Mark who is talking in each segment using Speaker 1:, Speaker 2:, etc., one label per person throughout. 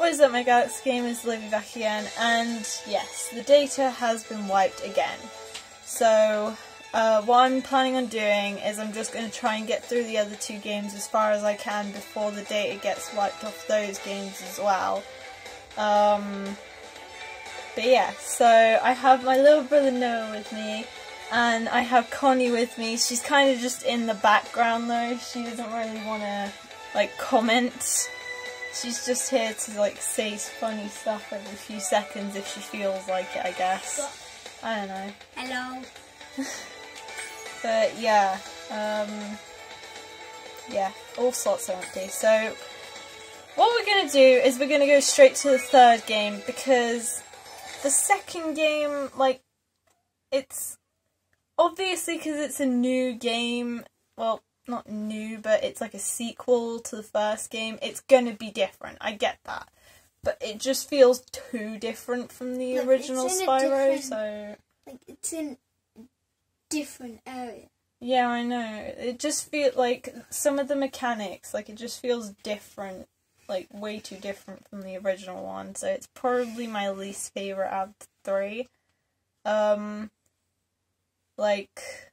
Speaker 1: What is up, my Galaxy Gamers? Livvy back again, and yes, the data has been wiped again. So, uh, what I'm planning on doing is I'm just going to try and get through the other two games as far as I can before the data gets wiped off those games as well. Um, but yeah, so I have my little brother Noah with me, and I have Connie with me. She's kind of just in the background though. She doesn't really want to like comment. She's just here to like say funny stuff every few seconds if she feels like it, I guess. I don't know.
Speaker 2: Hello.
Speaker 1: but yeah, um, yeah, all sorts are empty. So what we're gonna do is we're gonna go straight to the third game because the second game, like, it's obviously because it's a new game. Well, not new, but it's like a sequel to the first game. It's gonna be different. I get that, but it just feels too different from the
Speaker 2: Like,
Speaker 1: original
Speaker 2: it's in a
Speaker 1: Spyro. So
Speaker 2: Like it's in different area.
Speaker 1: yeah, I know. It just feels like some of the mechanics, like it just feels different, like way too different from the original one. So it's probably my least favorite out of the three. Um, like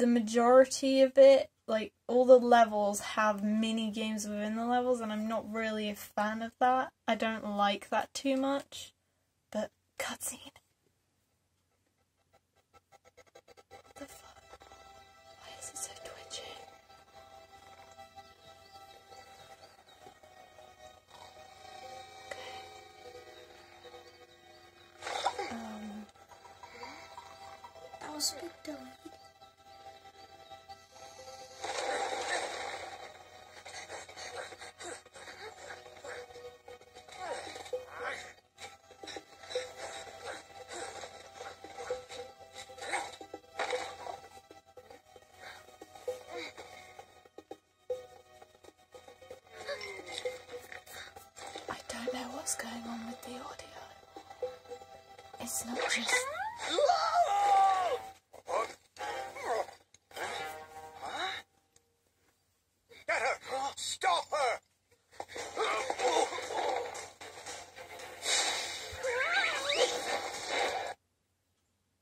Speaker 1: the majority of it, like all the levels have mini games within the levels, and I'm not really a fan of that. I don't like that too much. But cutscene. What the fuck? Why is it so twitchy? Okay. Um,
Speaker 2: That was a big
Speaker 1: what's going on with the audio. It's not just.
Speaker 3: Stop her!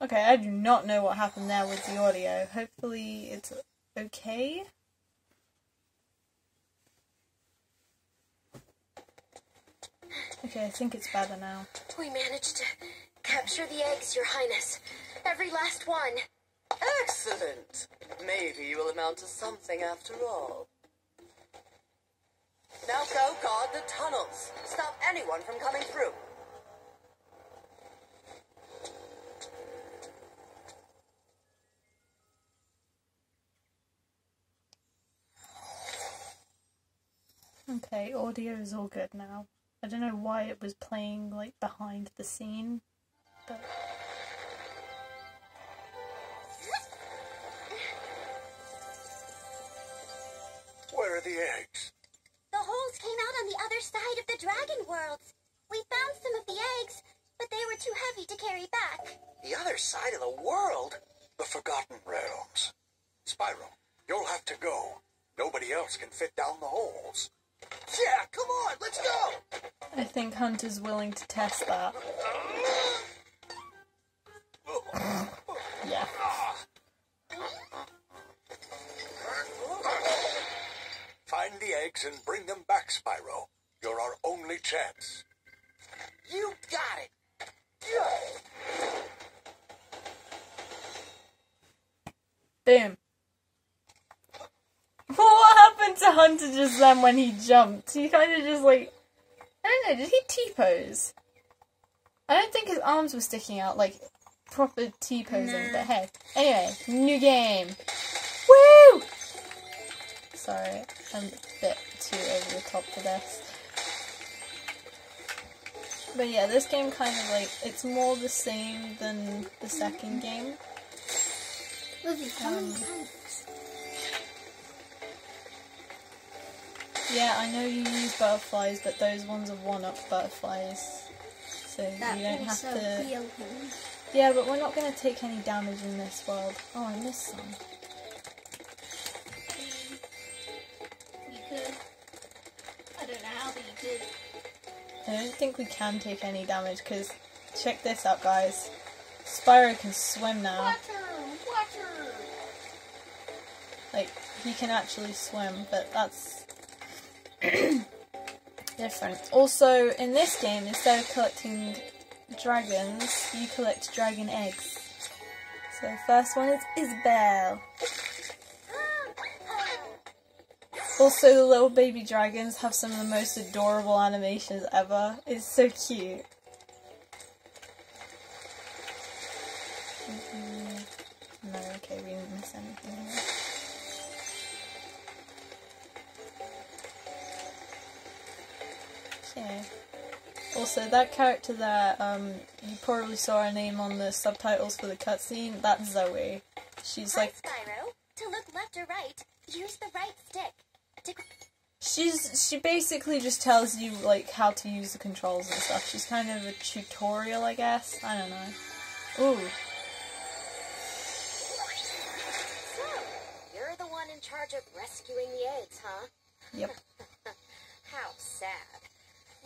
Speaker 1: Okay, I do not know what happened there with the audio. Hopefully, it's okay. Okay, I think it's better now.
Speaker 4: We managed to capture the eggs, Your Highness. Every last one.
Speaker 5: Excellent. Maybe you will amount to something after all. Now go guard the tunnels. Stop anyone from coming through.
Speaker 1: Okay, audio is all good now. I don't know why it was playing like behind the scene, but
Speaker 3: Where are the eggs?
Speaker 4: The holes came out on the other side of the dragon worlds. We found some of the eggs, but they were too heavy to carry back.
Speaker 3: The other side of the world? The Forgotten Realms. Spyro, you'll have to go. Nobody else can fit down the holes. Yeah, come on, let's go!
Speaker 1: I think Hunter's willing to test that. Yeah.
Speaker 3: Find the eggs and bring them back, Spyro. You're our only chance. You got it!
Speaker 1: Boom. What happened to Hunter just then when he jumped? He kind of just like. I don't know, did he T pose? I don't think his arms were sticking out like proper T posing, but hey. Anyway, new game. Woo! Sorry, I'm a bit too over the top for this. But yeah, this game kind of like. It's more the same than the second game.
Speaker 2: Livvy, how many
Speaker 1: Um, Yeah, I know you use butterflies, but those ones are one-up butterflies. So
Speaker 2: That
Speaker 1: you don't have to. Yeah, but we're not going to take any damage in this world. Oh, I missed some.
Speaker 2: Um, you could. I don't know how, but you.
Speaker 1: I don't think we can take any damage because check this out, guys. Spyro can swim now.
Speaker 2: Water, water.
Speaker 1: Like he can actually swim, but that's different. Also, in this game, instead of collecting dragons, you collect dragon eggs. So first one is Isabelle. Also, the little baby dragons have some of the most adorable animations ever. It's so cute. Mhm. No, okay, we didn't miss anything. Also, that character that um, you probably saw her name on the subtitles for the cutscene. That's Zoe. She's
Speaker 4: Hi,
Speaker 1: like
Speaker 4: Spyro. To look left or right, use the right stick. To
Speaker 1: She's she basically just tells you like how to use the controls and stuff. She's kind of a tutorial, I guess. I don't know. Ooh,
Speaker 4: So, you're the one in charge of rescuing the eggs, huh?
Speaker 1: yep.
Speaker 4: How sad.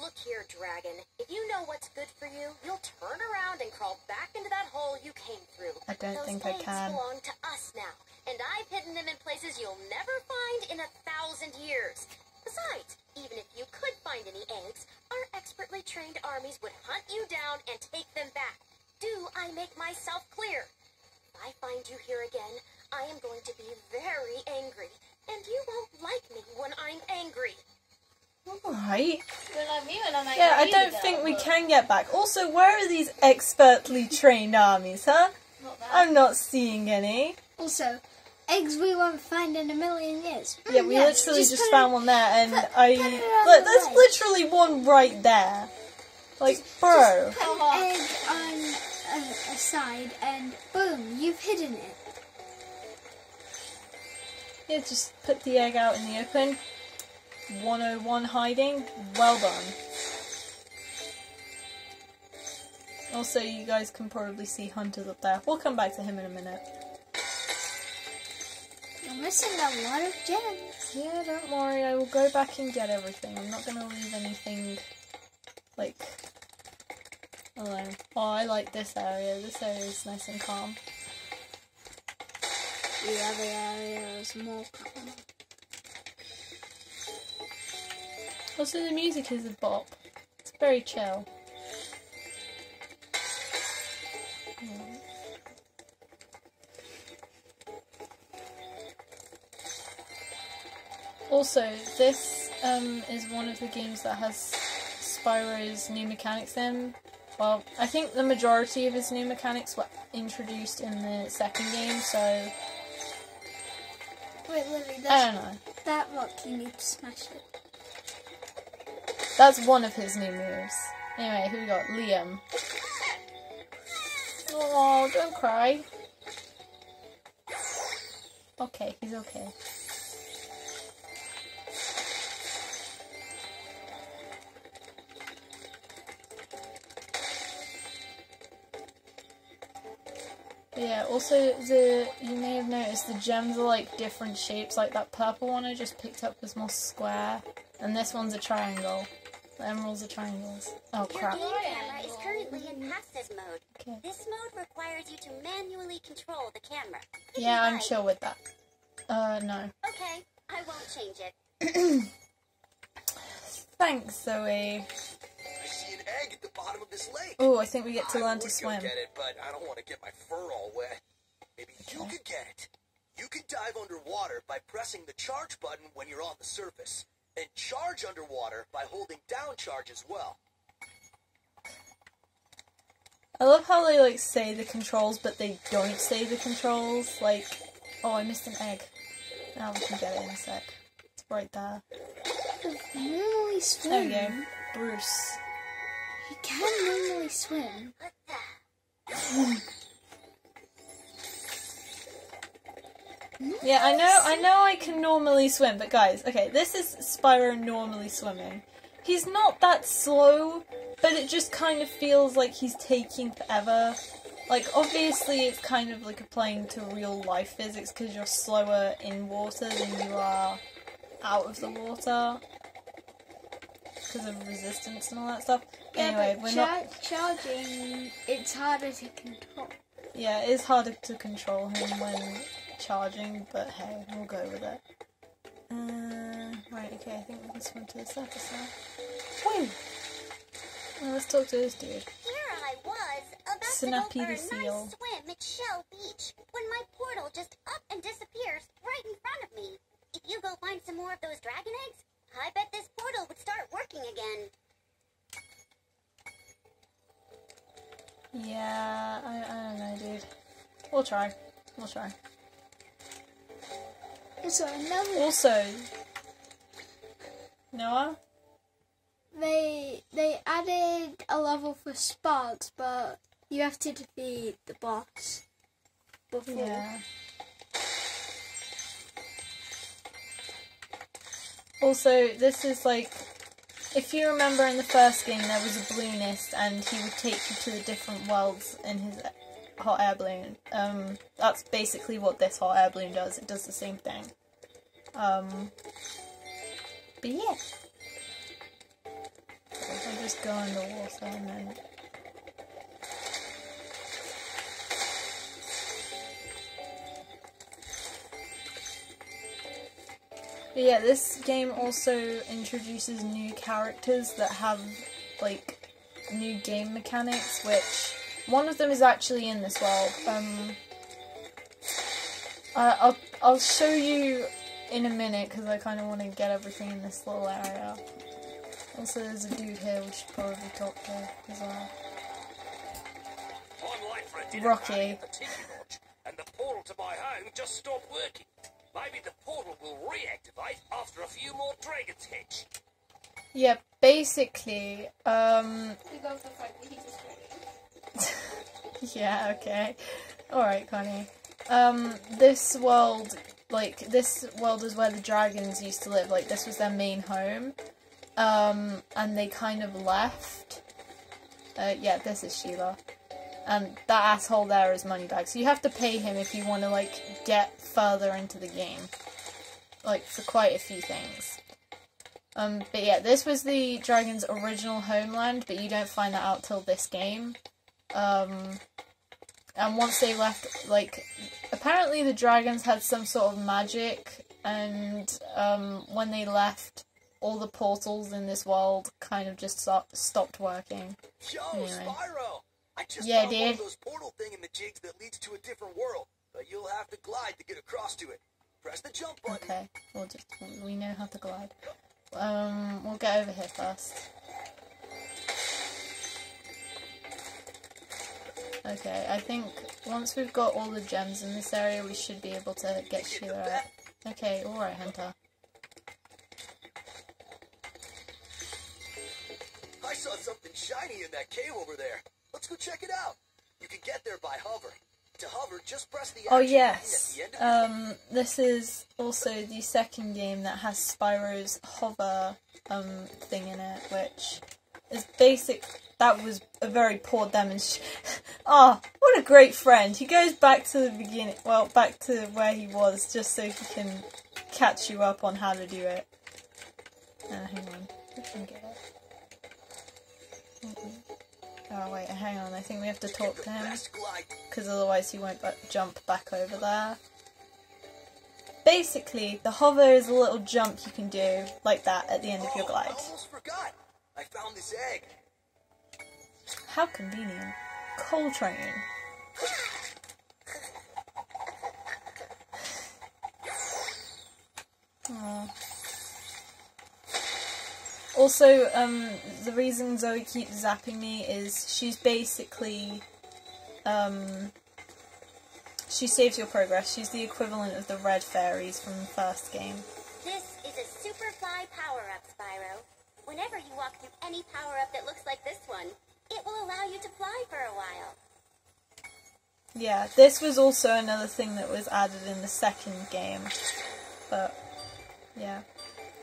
Speaker 4: Look here, Dragon. If you know what's good for you, you'll turn around and crawl back into that hole you came through.
Speaker 1: I don't
Speaker 4: Those
Speaker 1: think I
Speaker 4: eggs
Speaker 1: can.
Speaker 4: belong to us now, and I've hidden them in places you'll never find in a thousand years. Besides, even if you could find any eggs, our expertly trained armies would hunt you down and take them back. Do I make myself clear? If I find you here again, I am going to be very angry, and you won't like me when I'm angry.
Speaker 1: Alright.
Speaker 2: You're like me when I'm like,
Speaker 1: Yeah, I don't think we can get back. Also, where are these expertly trained armies, huh?
Speaker 2: Not.
Speaker 1: I'm not seeing any.
Speaker 2: Also, eggs we won't find in a million years. Mm,
Speaker 1: Yeah, we
Speaker 2: yes,
Speaker 1: literally just,
Speaker 2: put it-
Speaker 1: found one there, and
Speaker 2: put-
Speaker 1: I
Speaker 2: put it
Speaker 1: look.
Speaker 2: the
Speaker 1: There's
Speaker 2: right.
Speaker 1: literally one right there. Like, bro.
Speaker 2: Just Put an egg on a, a side, and boom, you've hidden it.
Speaker 1: Yeah, just put the egg out in the open. 101 hiding. Well done. Also, you guys can probably see Hunter's up there. We'll come back to him in a minute.
Speaker 2: You're missing a lot of gems.
Speaker 1: Yeah, don't worry. I will go back and get everything. I'm not gonna leave anything like alone. Oh, I like this area. This area is nice and calm.
Speaker 2: The other area is more common.
Speaker 1: Also, the music is a bop. It's very chill. Also, this um, is one of the games that has Spyro's new mechanics in. Well, I think the majority of his new mechanics were introduced in the second game, so
Speaker 2: Wait, Lily,
Speaker 1: I don't know.
Speaker 2: That rock, you need to smash it.
Speaker 1: That's one of his new moves. Anyway, who we got? Liam. Oh, don't cry. Okay, he's okay. Yeah, also the you may have noticed the gems are like different shapes, like that purple one I just picked up was more square. And this one's a triangle. The emeralds are triangles. Oh
Speaker 4: Your
Speaker 1: crap.
Speaker 4: game camera is currently in passive mode.
Speaker 1: Okay.
Speaker 4: This mode requires you to manually control the camera. If
Speaker 1: Yeah, I'm
Speaker 4: like.
Speaker 1: chill with that. Uh, no.
Speaker 4: Okay, I won't change it.
Speaker 1: Thanks, Zoe.
Speaker 3: I see an egg at the bottom of this lake.
Speaker 1: Oh, I think we get to learn to swim.
Speaker 3: Get it, but I don't want to get my fur all wet. Maybe you could get it. You could dive underwater by pressing the charge button when you're on the surface, and charge underwater by holding down charge as well.
Speaker 1: I love how they like say the controls, but they don't say the controls. Like, oh, I missed an egg. Now we can get it in a sec. It's right there.
Speaker 2: Normally swim.
Speaker 1: There we go. Bruce.
Speaker 2: You can normally swim.
Speaker 4: Hmm.
Speaker 1: Yeah, I know, I know I can normally swim, but guys, okay, this is Spyro normally swimming. He's not that slow, but it just kind of feels like he's taking forever. Like, obviously, it's kind of like applying to real life physics because you're slower in water than you are out of the water. because of resistance and all that stuff.
Speaker 2: Yeah,
Speaker 1: anyway,
Speaker 2: but
Speaker 1: we're
Speaker 2: char-
Speaker 1: not.
Speaker 2: charging. It's harder to control.
Speaker 1: Yeah, it is harder to control him when charging, but hey, we'll go with it. Uh, right, okay, I think we can swim to the surface now. Woo! Well, let's talk to this dude.
Speaker 4: Here I was, about
Speaker 1: Snappy
Speaker 4: to go
Speaker 1: the
Speaker 4: for a
Speaker 1: seal.
Speaker 4: nice swim at Shell Beach, when my portal just up and disappears right in front of me. If you go find some more of those dragon eggs, I bet this portal would start working again.
Speaker 1: Yeah, I, I don't know, dude. We'll try. We'll try.
Speaker 2: So another,
Speaker 1: Also, Noah?
Speaker 2: they they added a level for Sparx, but you have to defeat the boss before.
Speaker 1: Yeah. Also, this is like, if you remember in the first game, there was a balloonist, and he would take you to the different worlds in his hot air balloon. Um, that's basically what this hot air balloon does. It does the same thing. Um, but yeah. I'll just go underwater and then. But yeah, this game also introduces new characters that have like new game mechanics, which one of them is actually in this world. Um, uh, I'll I'll show you in a minute because I kind of want to get everything in this little area. Also, there's a dude here we should probably talk to as well.
Speaker 3: I'm late for a dinner
Speaker 1: Rocky.
Speaker 3: the Tiki Lodge, and the portal to my home just stopped working. Maybe the portal will reactivate after a few more dragons hatch.
Speaker 1: Yeah, basically, um, yeah, okay. Alright, Connie. Um, this world, like, this world is where the dragons used to live. Like, this was their main home. Um, and they kind of left. Uh, yeah, this is Sheila. And that asshole there is Moneybag. So you have to pay him if you want to, like, get further into the game. Like, for quite a few things. Um, but yeah, this was the dragon's original homeland, but you don't find that out till this game. Um, and once they left, like, apparently the dragons had some sort of magic, and um, when they left, all the portals in this world kind of just stop- stopped working.
Speaker 3: Yo,
Speaker 1: Anyway.
Speaker 3: Spyro! I just
Speaker 1: Yeah,
Speaker 3: found one
Speaker 1: dude.
Speaker 3: of those portal thing in the jigs that leads to a different world, but you'll have to glide to get across to it. Press the jump button.
Speaker 1: Okay, we'll just we know how to glide. Um, we'll get over here first. Okay, I think once we've got all the gems in this area, we should be able to get Sheila out. Okay, alright, Hunter.
Speaker 3: I saw something shiny in that cave over there. Let's go check it out. You can get there by hover. To hover, just press the
Speaker 1: Oh yes,
Speaker 3: the end of your
Speaker 1: um, this is also the second game that has Spyro's hover um thing in it, which is basic. That was a very poor demonstration. Ah, what a great friend! He goes back to the beginning, well, back to where he was, just so he can catch you up on how to do it. Uh, hang on, can get it. Mm-mm. Oh wait, hang on. I think we have to talk to him because otherwise he won't jump back over there. Basically, the hover is a little jump you can do like that at the end of your
Speaker 3: Oh,
Speaker 1: glide.
Speaker 3: I almost forgot. I found this egg.
Speaker 1: How convenient. Coltrane. Aw. Also, um, the reason Zoe keeps zapping me is she's basically, um, she saves your progress. She's the equivalent of the red fairies from the first game.
Speaker 4: This is a super fly power up, Spyro. Whenever you walk through any power up that looks like this one, it will allow you to fly for a while.
Speaker 1: Yeah, this was also another thing that was added in the second game. But, yeah.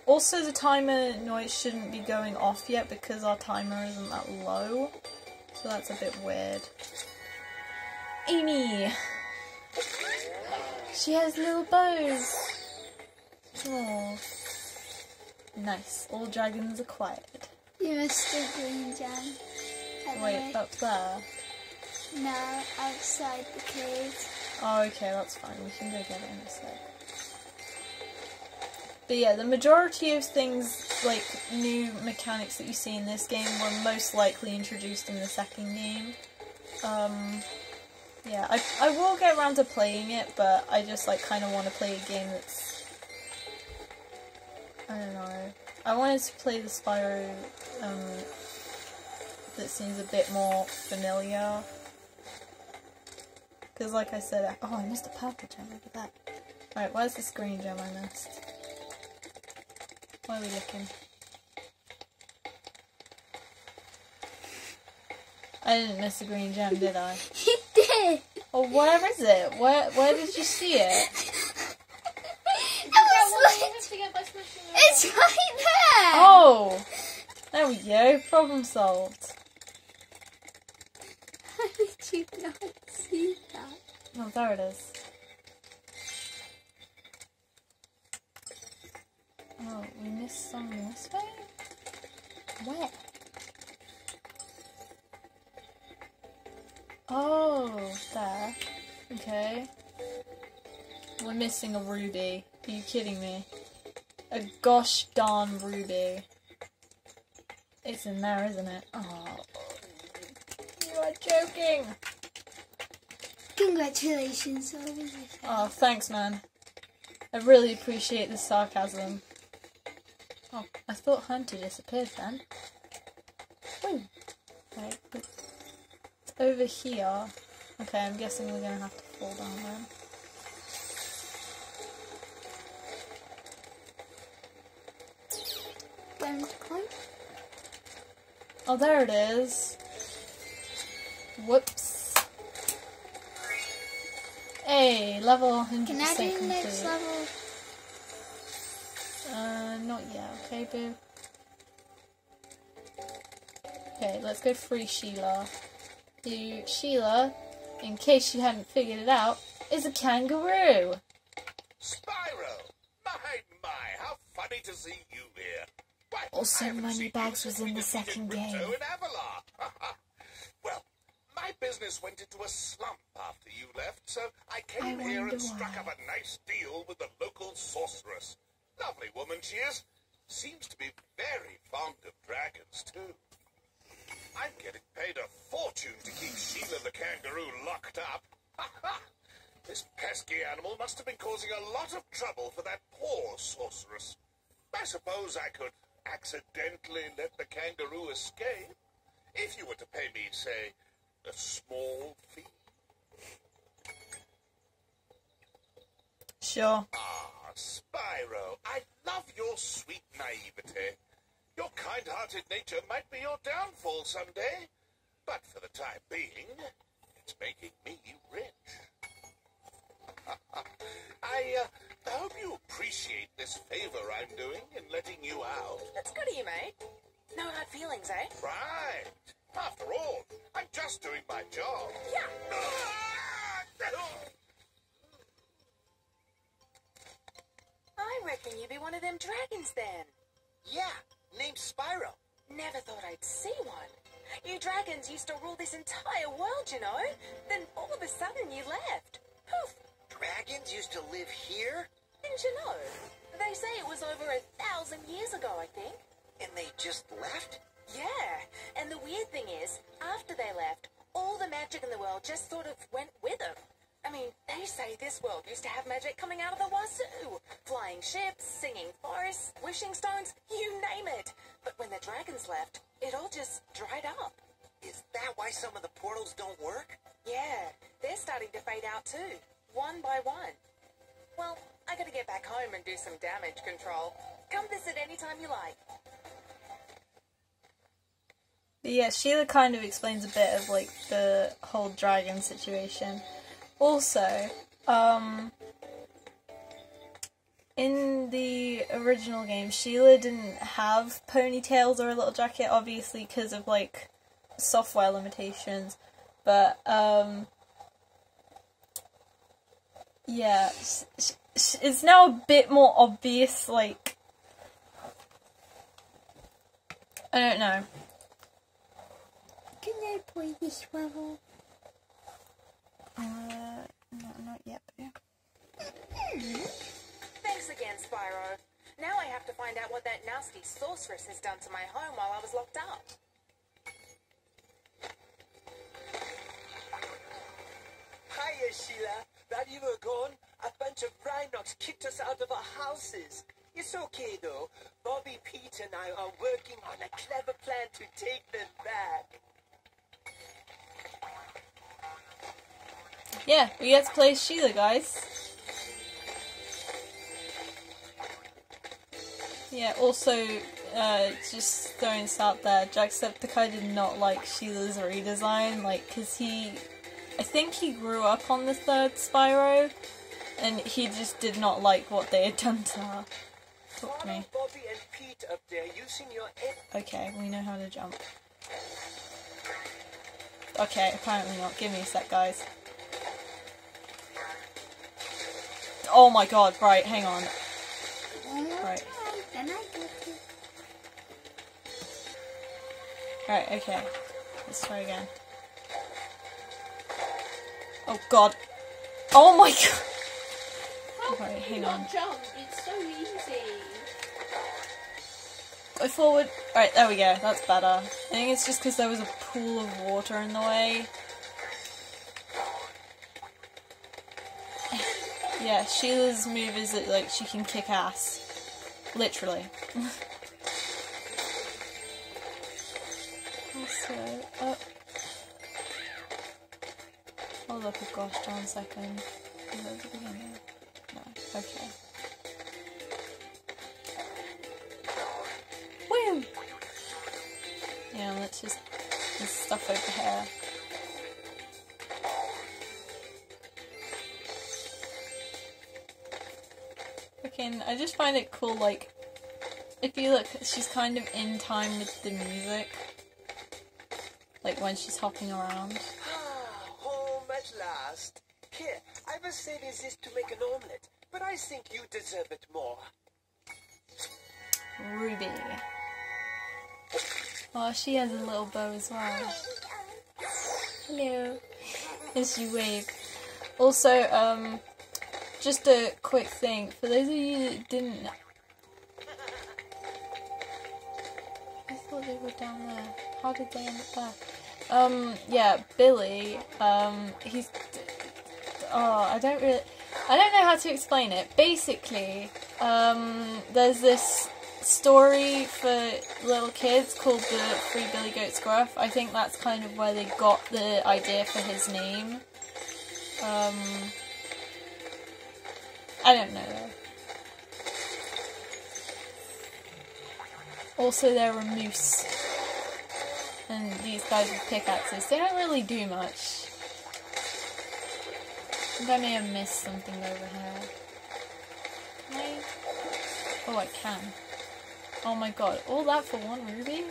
Speaker 1: Also, the timer noise shouldn't be going off yet because our timer isn't that low. So that's a bit weird. Amy! She has little bows! Oh. Nice. All dragons acquired.
Speaker 2: You missed the green gem.
Speaker 1: Wait, up there.
Speaker 2: No, outside the cave.
Speaker 1: Oh, okay, that's fine. We can go get it in a sec. But yeah, the majority of things, like new mechanics that you see in this game, were most likely introduced in the second game. Um, yeah, I, I will get around to playing it, but I just like kind of want to play a game that's. I don't know. I wanted to play the Spyro um, that seems a bit more familiar. Because, like I said, I- oh, I missed a purple gem. Look at that. Alright, where's this green gem I missed? Where are we looking? I didn't miss a green gem, did I?
Speaker 2: You did!
Speaker 1: Oh, where is it? Where Where did you see it?
Speaker 2: It was like, it's right there!
Speaker 1: Oh, there we go. Problem solved.
Speaker 2: How did you not see that?
Speaker 1: Oh, there it is. Oh, we missed some this way? Where? Oh, there. Okay. We're missing a ruby. Are you kidding me? A gosh darn ruby. It's in there, isn't it? Oh. You are joking!
Speaker 2: Congratulations,
Speaker 1: Oh, thanks, man. I really appreciate the sarcasm. Oh, I thought Hunter disappeared then. Woo. Right, it's over here. Okay, I'm guessing we're gonna have to fall down then.
Speaker 2: Going to?
Speaker 1: Oh, there it is. Hey, level 100%
Speaker 2: Can I do next level?
Speaker 1: Uh, not yet. Okay, boo. Okay, let's go free Sheila. Who, Sheila, in case you hadn't figured it out, is a kangaroo.
Speaker 3: Spyro! My, my, how funny to see you here. Why,
Speaker 1: Also,
Speaker 3: I haven't seen you
Speaker 1: Moneybags was in the second game.
Speaker 3: and well, my business went into a slump after you left, so I came
Speaker 1: I
Speaker 3: here and struck
Speaker 1: why.
Speaker 3: up a nice deal with the local sorceress. Lovely woman she is. Seems to be very fond of dragons, too. I'm getting paid a fortune to keep Sheila the kangaroo locked up. Ha ha! This pesky animal must have been causing a lot of trouble for that poor sorceress. I suppose I could accidentally let the kangaroo escape if you were to pay me, say, a small fee.
Speaker 1: Sure.
Speaker 3: Ah, Spyro, I love your sweet naivete. Your kind-hearted nature might be your downfall someday, but for the time being, it's making me rich. I uh, hope you appreciate this favor I'm doing in letting you out.
Speaker 5: That's good of you, mate. No hard feelings, eh?
Speaker 3: Right. After all, I'm just doing my job.
Speaker 5: Yeah. I reckon you'd be one of them dragons then.
Speaker 6: Yeah, named Spyro.
Speaker 5: Never thought I'd see one. You dragons used to rule this entire world, you know. Then all of a sudden you left. Poof.
Speaker 6: Dragons used to live here,
Speaker 5: Didn't you know? They say it was over a thousand years ago, I think.
Speaker 6: and they just left?
Speaker 5: Yeah, and the weird thing is, after they left, all the magic in the world just sort of went with them. I mean, they say this world used to have magic coming out of the wazoo. Flying ships, singing forests, wishing stones, you name it. But when the dragons left, it all just dried up.
Speaker 6: Is that why some of the portals don't work?
Speaker 5: Yeah, they're starting to fade out too, one by one. Well, I gotta get back home and do some damage control. Come visit anytime you like.
Speaker 1: But yeah, Sheila kind of explains a bit of like the whole dragon situation. Also, um, in the original game, Sheila didn't have ponytails or a little jacket, obviously because of like software limitations. But um, yeah, it's now a bit more obvious, like I don't know.
Speaker 2: Can I play this level?
Speaker 1: Uh, no, not yet. Boo.
Speaker 5: Thanks again, Spyro. Now I have to find out what that nasty sorceress has done to my home while I was locked up.
Speaker 7: Hiya, Sheila. While you were gone, a bunch of Rhynocs kicked us out of our houses. It's okay, though. Bobby, Pete, and I are working on a clever plan to take them back.
Speaker 1: Yeah, we get to play Sheila, guys. Yeah, also, uh, just throwing this out there, Jacksepticeye did not like Sheila's redesign, like, because he, I think he grew up on the third Spyro, and he just did not like what they had done to her. Talk to me.
Speaker 7: Bobby and Pete up there using your
Speaker 1: Okay, we know how to jump. Okay, apparently not. Give me a sec, guys. Oh my god, right, hang on. Right.
Speaker 2: time, then I get it.
Speaker 1: Right, okay. Let's try again. Oh god. Oh my god!
Speaker 2: How
Speaker 1: Right, hang on.
Speaker 2: jump? It's so easy.
Speaker 1: Go forward. Right, there we go. That's better. I think it's just because there was a pool of water in the way. Yeah, Sheila's move is that like she can kick ass. Literally. also, oh. Hold up a gosh darn second. Is that the beginning? No. Okay. Yeah, let's just there's stuff over here. Fucking, I just find it cool, like, if you look, she's kind of in time with the music. Like when she's hopping around.
Speaker 7: Ah, home at last. Here, I was saving this to make an omelette, but I think you deserve it more.
Speaker 1: Ruby. Oh, she has a little bow as well. Hello. As you wave. Also, um, just a quick thing for those of you that didn't. I thought they were down there. How did they end up there? Um, yeah, Billy. Um, he's. Oh, I don't really. I don't know how to explain it. Basically, um, there's this story for little kids called the Free Billy Goat's Gruff. I think that's kind of where they got the idea for his name. Um, I don't know. Also, there are moose. And these guys with pickaxes. They don't really do much. I think I may have missed something over here. Can I? Oh, I can. Oh my god, all that for one ruby?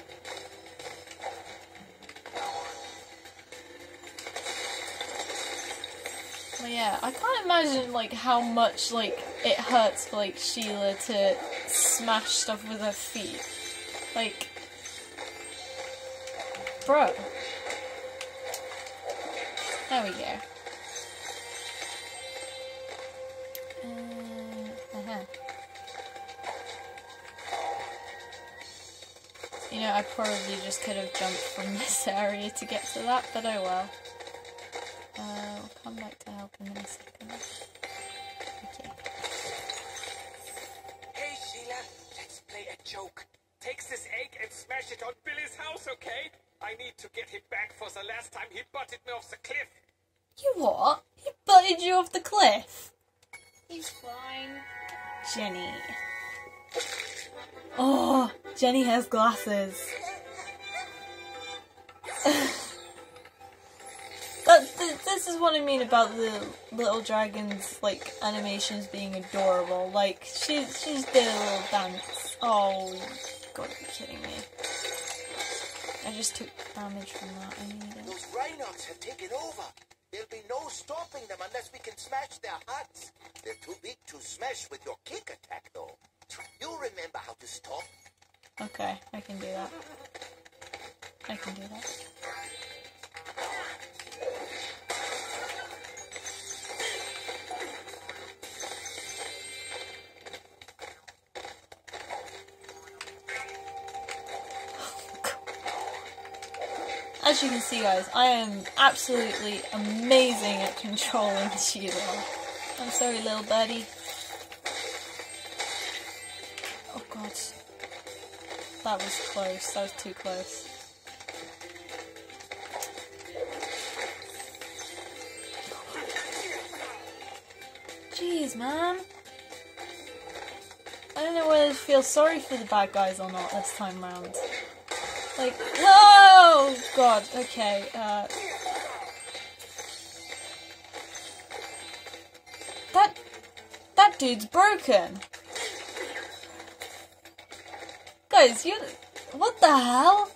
Speaker 1: Yeah, I can't imagine like how much like it hurts for like Sheila to smash stuff with her feet. Like, bro. There we go. Uh, uh-huh. You know, I probably just could have jumped from this area to get to that, but oh well. Uh, I'll come back to help him in a second. Okay.
Speaker 7: Hey, Sheila, let's play a joke. Takes this egg and smash it on Billy's house, okay? I need to get him back for the last time he butted me off the cliff.
Speaker 1: You what? He butted you off the cliff?
Speaker 2: He's fine.
Speaker 1: Jenny. Oh, Jenny has glasses. but th- this is what I mean about the little dragon's like animations being adorable. Like she she's did a little dance. Oh, you gotta be kidding me! I just took damage from that. I need it.
Speaker 6: Those Rhynocs have taken over. There'll be no stopping them unless we can smash their huts. They're too big to smash with your kick attack, though. You remember how to stop.
Speaker 1: Okay, I can do that. I can do that. As you can see guys, I am absolutely amazing at controlling Sheila. I'm sorry little buddy. Oh god. That was close, that was too close. Jeez man. I don't know whether to feel sorry for the bad guys or not this time round. Like, no! God, okay, uh... That... That dude's broken! Guys, you... What the hell?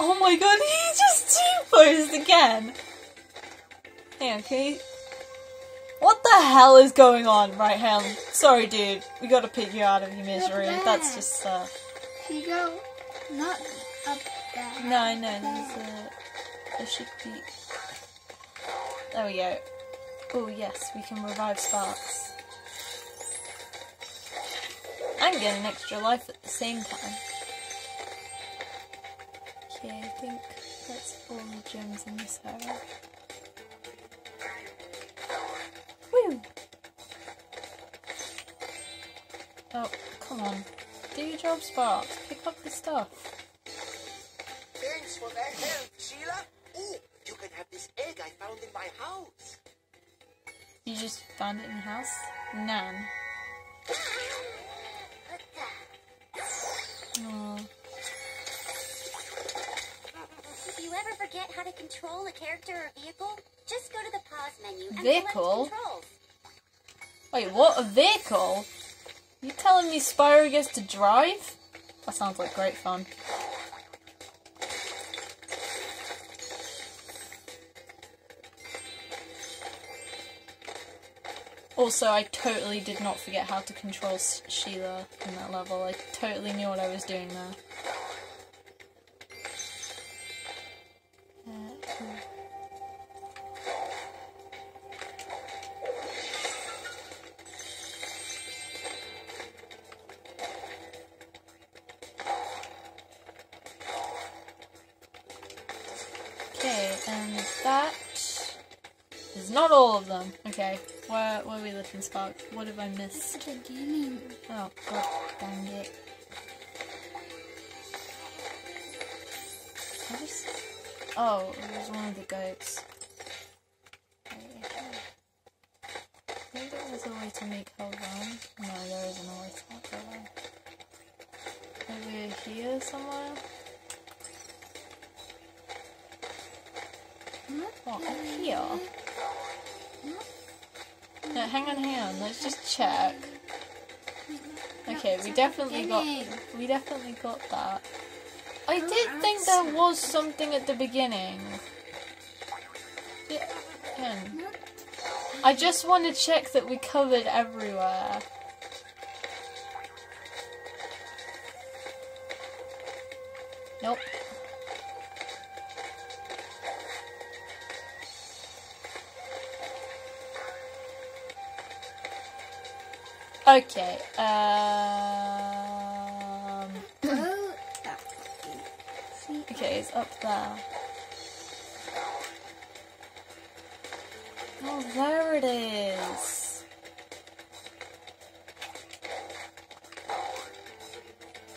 Speaker 1: Oh my god, he just T-posed again! Can you... What the hell is going on? Right, hang on. Sorry, dude. We gotta pick you out of your misery. That's just, uh...
Speaker 2: You go not up there.
Speaker 1: No, no. There's a... There should be... There we go. Oh, yes. We can revive Sparx. And get an extra life at the same time. Okay, I think that's all the gems in this area. Come on. Do your job, Sparx. Pick up the stuff.
Speaker 6: Thanks for the help, Sheila. Oh, you can have this egg I found in my house.
Speaker 1: You just found it in your house? Nan. Oh,
Speaker 4: If you ever forget how to control a character or vehicle, just go to the pause menu and
Speaker 1: Vehicle?
Speaker 4: select controls.
Speaker 1: wait, what? A vehicle? You telling me Spyro gets to drive? That sounds like great fun. Also, I totally did not forget how to control Sheila in that level. I totally knew what I was doing there.
Speaker 2: Beginning.
Speaker 1: Oh, god dang it. I just... Oh, it was one of the goats. Okay, okay. I think there was a way to make her run. No, there isn't a way to make her run. Maybe here somewhere? Hmm? What, up here? Hmm? No, hang on, hang on. Let's just check. We definitely got we definitely got that. I did think there was something at the beginning. Yeah. I just want to check that we covered everywhere. Okay. Um. Okay, it's up there. Oh, there it is.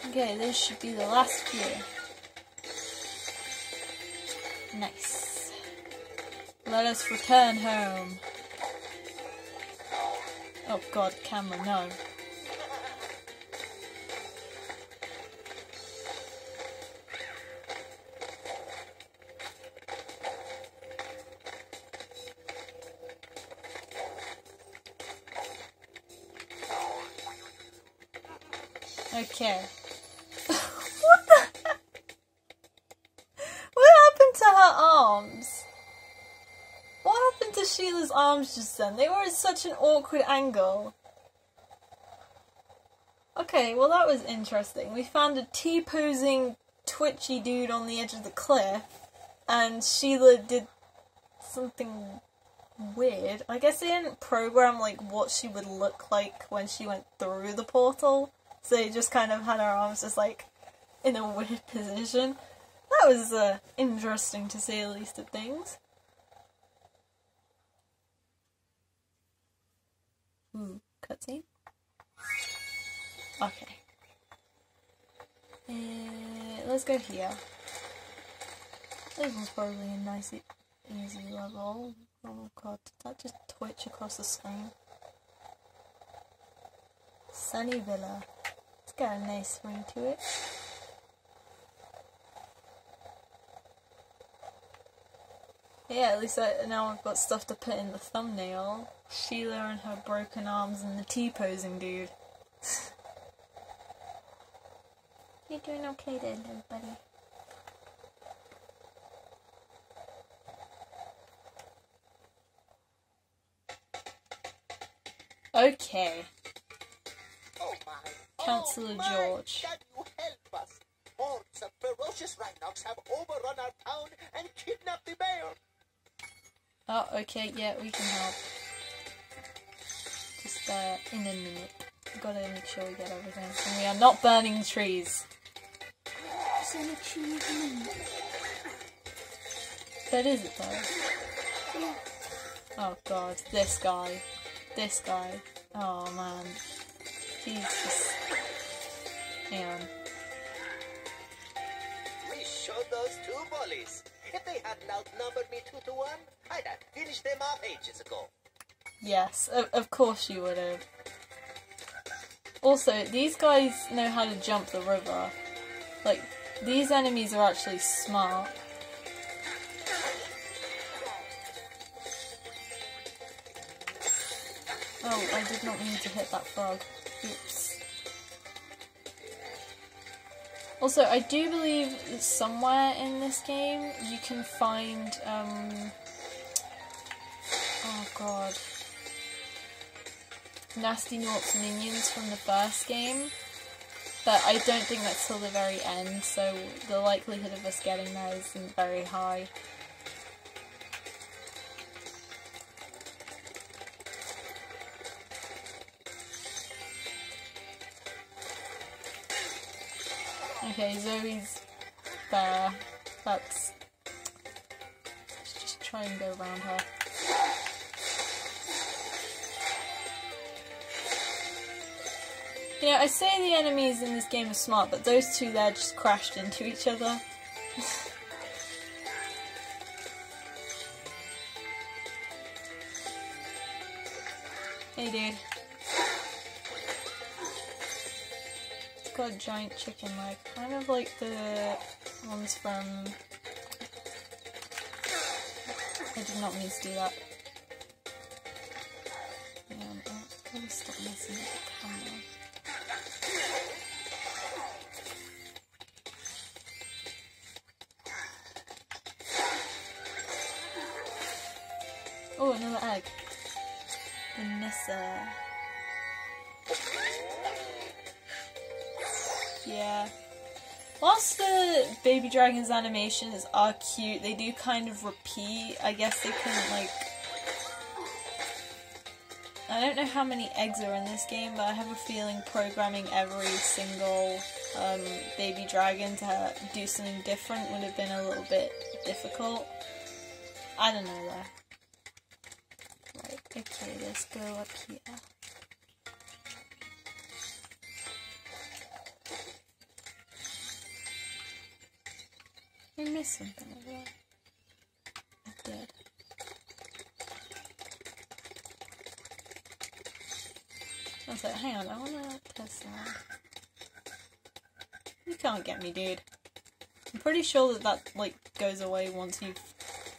Speaker 1: Okay, this should be the last few. Nice. Let us return home. Oh god, camera, no. Okay. what the What happened to her arms? What happened happened to Just then? They were at such an awkward angle. Okay, well that was interesting. We found a T-posing twitchy dude on the edge of the cliff, and Sheila did something weird. I guess they didn't program like what she would look like when she went through the portal, so they just kind of had her arms just like in a weird position. That was uh, interesting to say the least of things. Ooh, cutscene. Okay. Uh, let's go here. This one's probably a nice, easy level. Oh god, did that just twitch across the screen? Sunny Villa. It's got a nice ring to it. Yeah, at least I, now I've got stuff to put in the thumbnail. Sheila and her broken arms and the T-posing dude. You're doing okay there, little buddy. Okay,
Speaker 6: Oh my.
Speaker 1: Councillor
Speaker 6: oh my.
Speaker 1: George.
Speaker 6: Can you help us? Hordes of ferocious Rhynocs have overrun our town and kidnapped the mayor.
Speaker 1: Oh, okay, yeah, we can help. Just uh, in a minute. We Gotta make sure we get everything. And we are not burning the trees.
Speaker 2: Is there an achievement?
Speaker 1: That is it though.
Speaker 2: Yeah.
Speaker 1: Oh god, this guy. This guy. Oh man. He's just. Hang on.
Speaker 6: We showed those two bullies. If they hadn't outnumbered me two to one, I'd finished them off ages ago.
Speaker 1: Yes, of, of course you would have. Also, these guys know how to jump the river. Like, these enemies are actually smart. Oh, I did not mean to hit that frog. Oops. Also, I do believe somewhere in this game you can find, um... Oh god. Gnasty Gnorc's minions from the first game. But I don't think that's till the very end, so the likelihood of us getting there isn't very high. Okay, Zoe's there. Let's just try and go around her. You know, I say the enemies in this game are smart, but those two there just crashed into each other. hey, dude. It's got a giant chicken leg, kind of like the ones from. I did not mean to do that. On, oh, gotta stop messing with the camera. Vanessa. Yeah. Whilst the baby dragons animations are cute, they do kind of repeat. I guess they can like I don't know how many eggs are in this game, but I have a feeling programming every single um, baby dragon to do something different would have been a little bit difficult. I don't know though. Okay, let's go up here. I missed something over. I did. I was like, hang on, I wanna test that. You can't get me, dude. I'm pretty sure that that, like, goes away once you've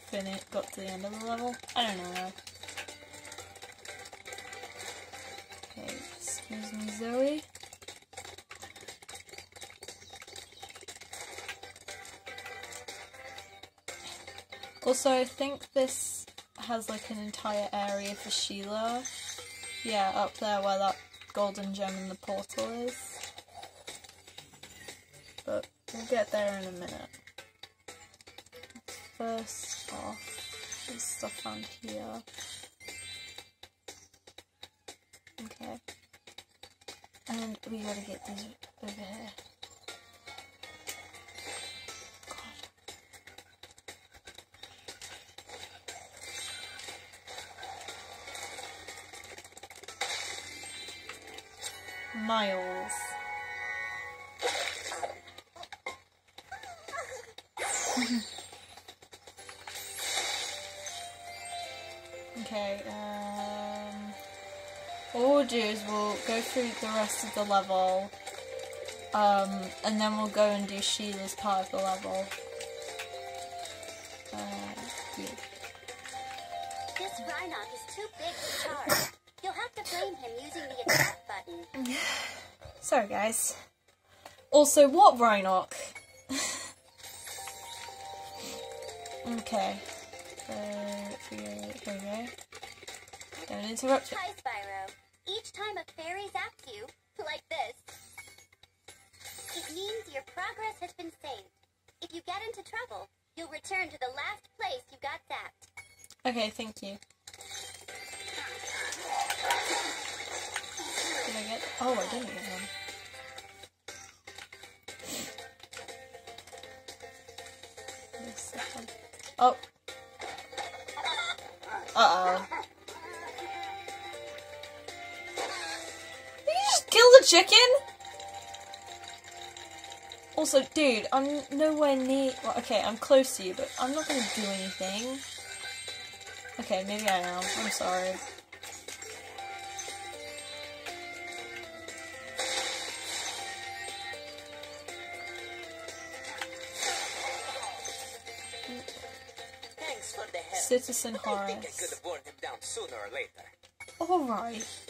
Speaker 1: finished, got to the end of the level. I don't know though. Me, Zoe. Also, I think this has like an entire area for Sheila. Yeah, up there where that golden gem in the portal is. But we'll get there in a minute. First off, there's stuff around here. Okay. And we gotta get these over here. Miles. We'll do is we'll go through the rest of the level, um, and then we'll go and do Sheila's part of the level. Uh, yeah.
Speaker 4: This Rhynoc is too big to charge. You'll have to blame him using the attack button.
Speaker 1: Sorry, guys. Also, what Rhynoc? okay. Uh, here we go. Don't interrupt.
Speaker 4: Hi, Spyro. Time a fairy zaps you, like this, it means your progress has been saved. If you get into trouble, you'll return to the last place you got zapped.
Speaker 1: Okay, thank you. Did I get? Oh, I didn't get one. Oh. Uh chicken? Also, dude, I'm nowhere near. Well, okay, I'm close to you, but I'm not gonna do anything. Okay, maybe I am. I'm sorry.
Speaker 7: Thanks for the help.
Speaker 1: Citizen
Speaker 7: But I think I could have worn him down sooner or later.
Speaker 1: Alright.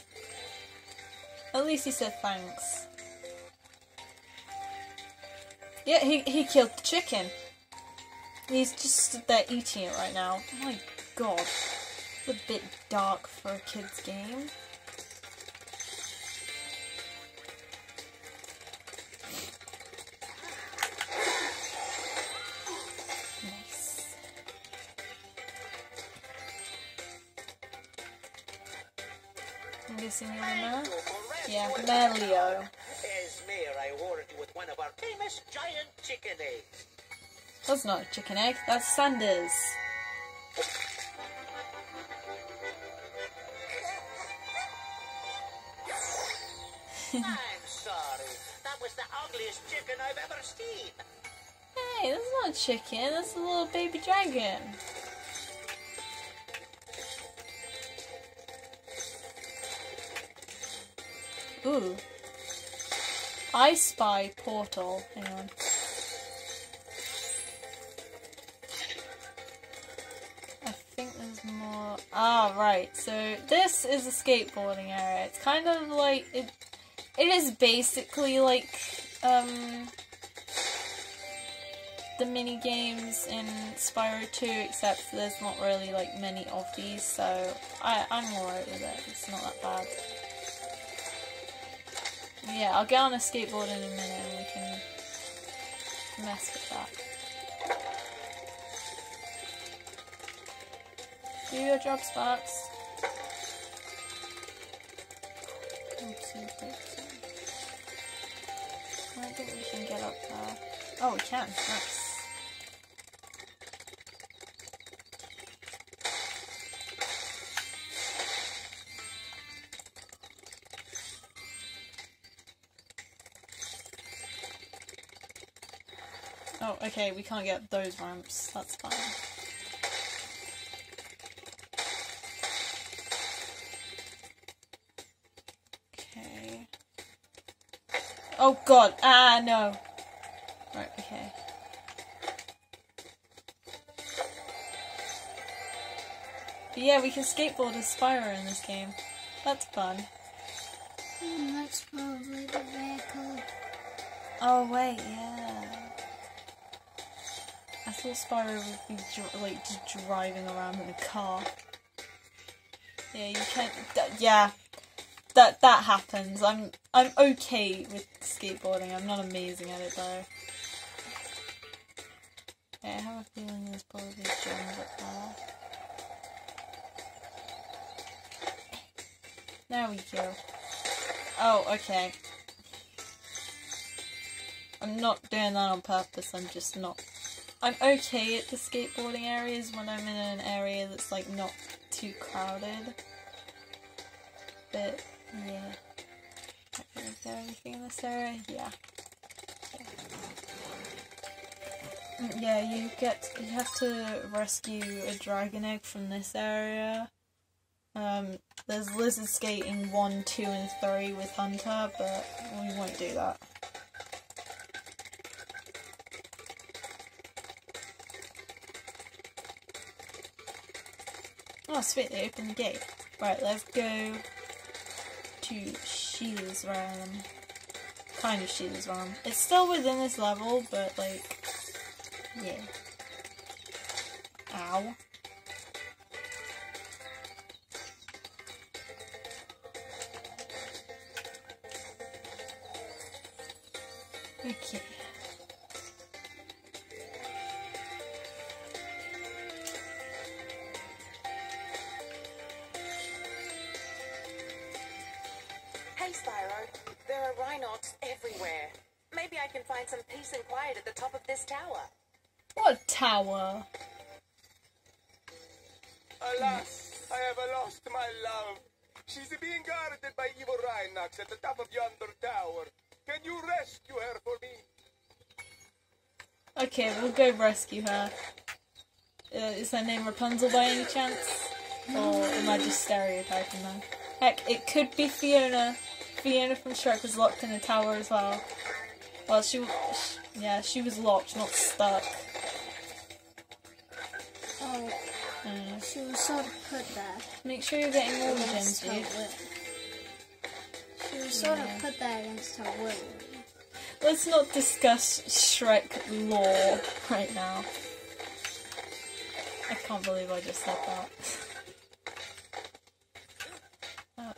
Speaker 1: At least he said thanks. Yeah, he, he killed the chicken. He's just there eating it right now. Oh my god. It's a bit dark for a kid's game. Nice. I'm guessing you're in there? Yeah, Melio.
Speaker 7: Esmer, I ordered you with one of our famous giant chicken eggs.
Speaker 1: That's not a chicken egg, that's Sanders.
Speaker 7: I'm sorry. That was the ugliest chicken I've ever seen.
Speaker 1: Hey, that's not a chicken, that's a little baby dragon. Ooh. I spy portal. Hang on. I think there's more. Ah, right. So this is a skateboarding area. It's kind of like it. It is basically like um the mini games in Spyro 2, except there's not really like many of these, so I I'm alright with it. It's not that bad. Yeah, I'll get on a skateboard in a minute and we can mess with that. Do your job, Sparx. Oopsie. I don't think we can get up there. Oh, we can. Nice. Okay, we can't get those ramps. That's fine. Okay. Oh god, ah, no. Right, okay. But yeah, we can skateboard as Spyro in this game. That's fun.
Speaker 2: Hmm, that's probably the vehicle.
Speaker 1: Oh wait, yeah. Thought Spyro would be like just driving around in a car. Yeah, you can't. Yeah, that that happens. I'm I'm okay with skateboarding. I'm not amazing at it though. Yeah, I have a feeling there's probably gems up there. There we go. Oh, okay. I'm not doing that on purpose. I'm just not. I'm okay at the skateboarding areas when I'm in an area that's like not too crowded. But yeah. Is there anything in this area? Yeah. Mm, Yeah, you get you have to rescue a dragon egg from this area. Um, there's lizard skating one, two, and three with Hunter, but we won't do that. Oh, sweet, they opened the gate. Right, let's go to Sheila's realm. Kind of Sheila's realm. It's still within this level, but like, yeah. Ow.
Speaker 3: Rescue her.
Speaker 1: Uh, is her name Rapunzel by any chance? Or am I just stereotyping them? Heck, it could be Fiona. Fiona from Shrek was locked in a tower as well. Well, she, sh yeah, she was locked, not stuck.
Speaker 2: Oh,
Speaker 1: Uh,
Speaker 2: she was sort of put there.
Speaker 1: make sure you're getting all the gems,
Speaker 2: her
Speaker 1: dude.
Speaker 2: She was sort
Speaker 1: Yeah.
Speaker 2: of put there against her will.
Speaker 1: Let's not discuss Shrek lore right now. I can't believe I just said that. Uh,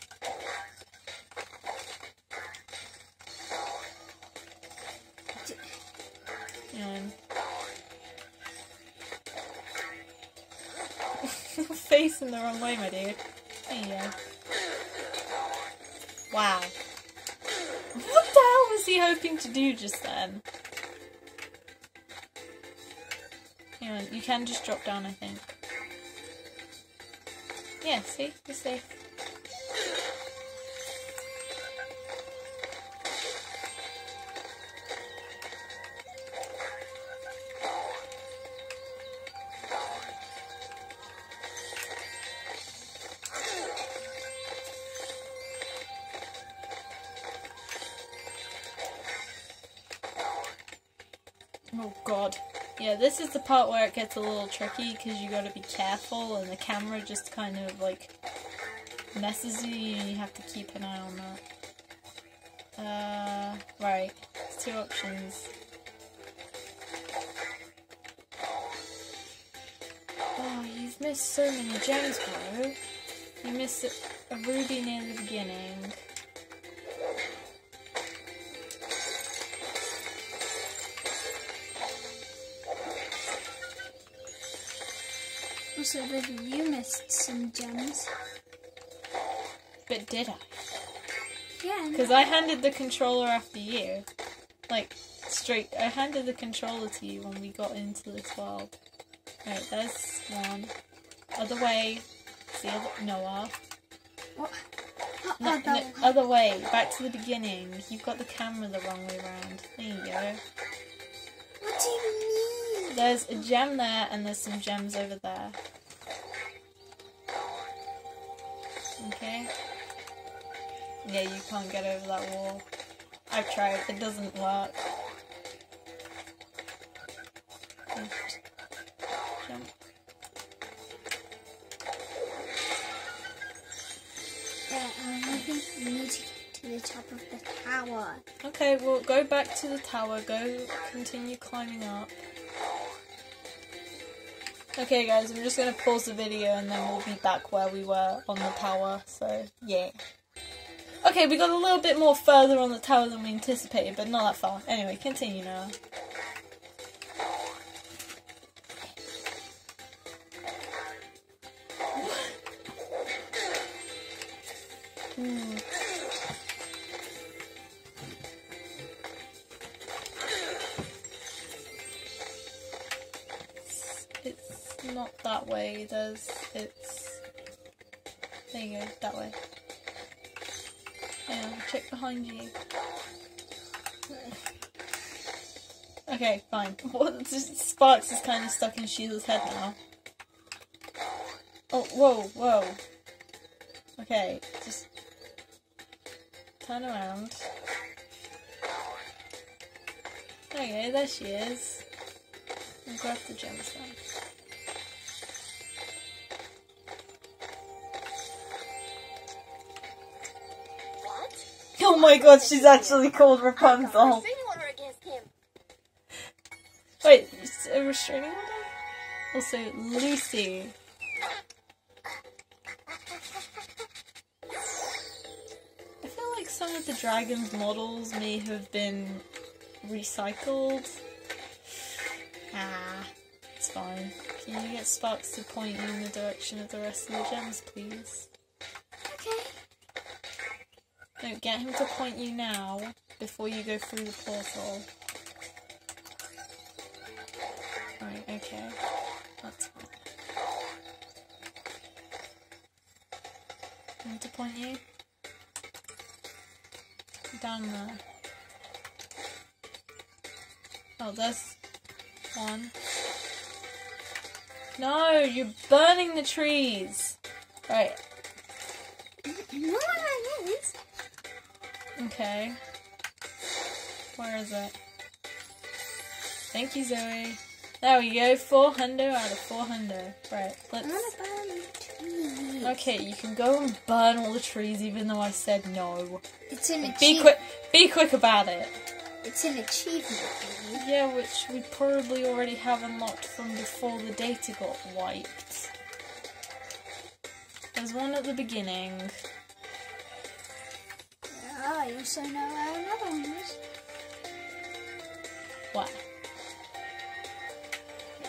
Speaker 1: and facing the wrong way, my dude. There you go. Wow. He hoping to do just then? Hang on, you can just drop down, I think. Yeah, see? You're safe. This is the part where it gets a little tricky because you gotta be careful and the camera just kind of like messes you and you have to keep an eye on that. Uh, right. It's two options. Oh, you've missed so many gems, bro. You missed a ruby near the beginning.
Speaker 2: Also, Vivi, you missed some gems.
Speaker 1: But did I?
Speaker 2: Yeah,
Speaker 1: Because I handed the controller after you. Like, straight. I handed the controller to you when we got into this world. Right, there's one. Other way. See, other, Noah.
Speaker 2: Uh, what? Oh,
Speaker 1: No,
Speaker 2: oh,
Speaker 1: no,
Speaker 2: that
Speaker 1: other way. Back to the beginning. You've got the camera the wrong way around. There you go.
Speaker 2: What do you mean?
Speaker 1: There's a gem there, and there's some gems over there. Okay. Yeah, you can't get over that wall. I've tried. It doesn't work. Just Jump.
Speaker 2: Yeah, I think we need to get to the top of the tower.
Speaker 1: Okay, well, go back to the tower. Go continue climbing up. Okay, guys, I'm just gonna pause the video and then we'll be back where we were on the tower. So, yeah. Okay, we got a little bit more further on the tower than we anticipated, but not that far. Anyway, continue now. Hmm. That way, there's it's there you go, that way. Yeah, check behind you. Okay, fine. What Sparx is kinda stuck in Sheila's head now. Oh whoa, whoa. Okay, just turn around. Okay, there she is. And grab the gemstone. Oh my god, she's actually called Rapunzel.
Speaker 4: Restraining order against him.
Speaker 1: Wait, a restraining order? Also, Lucy. I feel like some of the dragon's models may have been recycled. Ah, it's fine. Can you get Sparx to point you in the direction of the rest of the gems, please? No, get him to point you now before you go through the portal. Right, okay. That's fine. Him to point you? Down there. Oh, there's one. No, you're burning the trees! Right. Okay. Where is it? Thank you, Zoe. There we go, 400 out of 400. Right, let's.
Speaker 2: want to burn the trees.
Speaker 1: Okay, you can go and burn all the trees even though I said no.
Speaker 2: It's an achievement.
Speaker 1: Be quick, be quick about it.
Speaker 2: It's an achievement. baby.
Speaker 1: Yeah, which we probably already have unlocked from before the data got wiped. There's one at the beginning.
Speaker 2: Ah, you also know where another one is.
Speaker 1: What?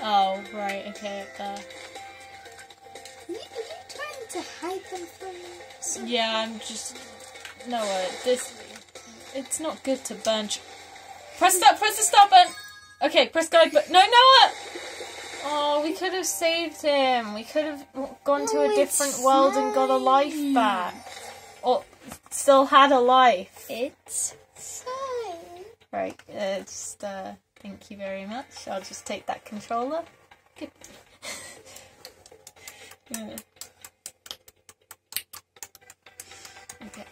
Speaker 1: Oh, right, okay, up there.
Speaker 2: Are you, are you trying to hide them from some?
Speaker 1: Yeah, I'm just. No, uh, this. It's not good to burn. Press stop. Press the stop button. Okay, press guide button. No, Noah. Oh, we could have saved him. We could have gone to a different world and got a life back, or still had a life.
Speaker 2: It's fine.
Speaker 1: Right. Uh, just. Uh, thank you very much. I'll just take that controller. Good. yeah. Okay.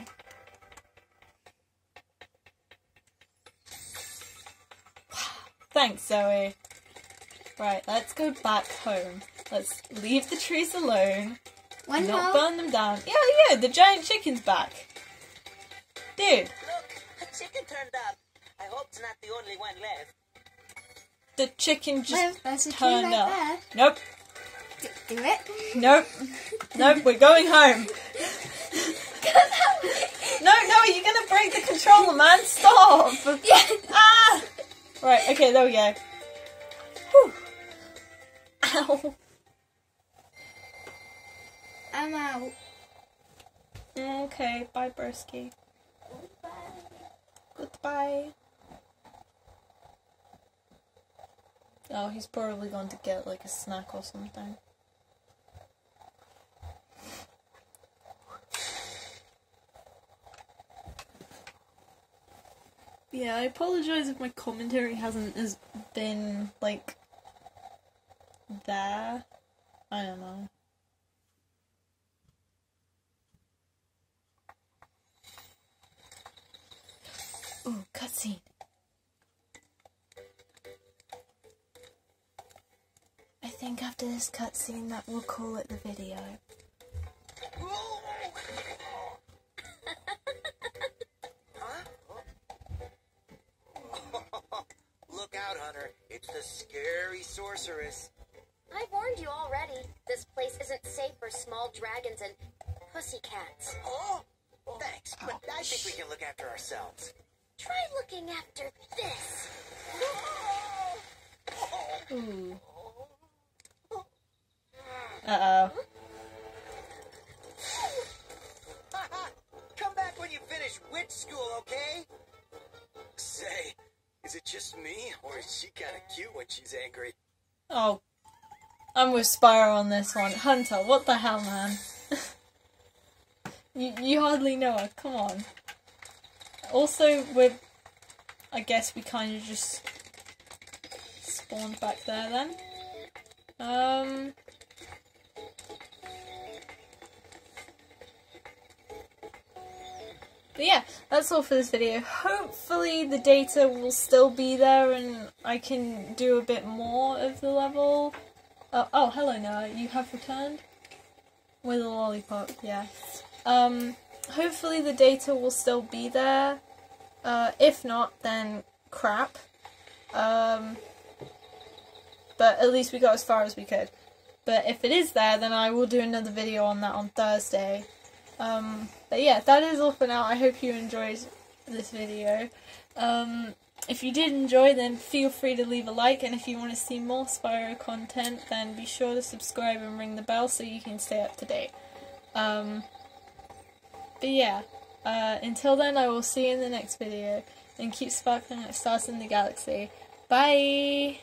Speaker 1: Thanks, Zoe. Right, let's go back home. Let's leave the trees alone.
Speaker 2: One
Speaker 1: not
Speaker 2: more.
Speaker 1: burn them down. Yeah, yeah, the giant chicken's back. Dude,
Speaker 7: Look, a chicken turned up. I hope it's not the only one left.
Speaker 1: the chicken just
Speaker 2: No, there's a tree
Speaker 1: turned
Speaker 2: right
Speaker 1: up.
Speaker 2: there.
Speaker 1: Nope,
Speaker 2: Do, do it.
Speaker 1: nope, nope, we're going home. No, no, you're gonna break the controller, man. Stop.
Speaker 2: yeah.
Speaker 1: Ah! Right, okay, there we go. Whew. Ow.
Speaker 2: I'm out.
Speaker 1: Okay, bye, Broski. Goodbye. Oh, he's probably going to get like a snack or something. Yeah, I apologize if my commentary hasn't has been like there. I don't know. Ooh, cutscene. I think after this cutscene that we'll call it the video.
Speaker 6: Look out, Hunter. It's the scary sorceress.
Speaker 4: I warned warned you already. This place isn't safe for small dragons and pussycats.
Speaker 7: Oh, thanks, but I think we can look after ourselves.
Speaker 4: Try looking after this.
Speaker 1: Ooh. Uh oh.
Speaker 7: Come back when you finish witch school, okay? Say, is it just me, or is she kind of cute when she's angry?
Speaker 1: Oh. I'm with Spyro on this one. Hunter, what the hell, man? you, you hardly know her. Come on. Also, with. I guess we kind of just spawned back there then. Um. But yeah, that's all for this video. Hopefully the data will still be there and I can do a bit more of the level. Uh, oh, hello Noah, you have returned? With a lollipop, yeah. Um, hopefully the data will still be there. Uh, if not, then crap. Um, but at least we got as far as we could. But if it is there, then I will do another video on that on Thursday. Um, but yeah, that is all for now. I hope you enjoyed this video. Um, if you did enjoy, then feel free to leave a like, and if you want to see more Spyro content, then be sure to subscribe and ring the bell so you can stay up to date. Um, but yeah, uh, until then, I will see you in the next video, and keep sparkling like stars in the galaxy. Bye!